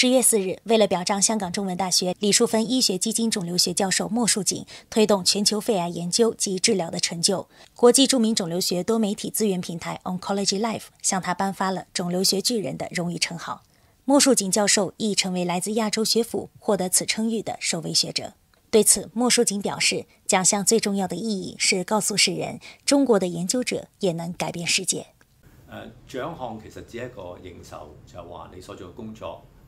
十月四日，为了表彰香港中文大学李树芬医学基金肿瘤学教授莫树锦推动全球肺癌研究及治疗的成就，国际著名肿瘤学多媒体资源平台 Oncology Life 向他颁发了“肿瘤学巨人的”荣誉称号。莫树锦教授亦成为来自亚洲学府获得此称誉的首位学者。对此，莫树锦表示，奖项最重要的意义是告诉世人，中国的研究者也能改变世界。呃，奖项其实只一个应受，就话你所做嘅工作。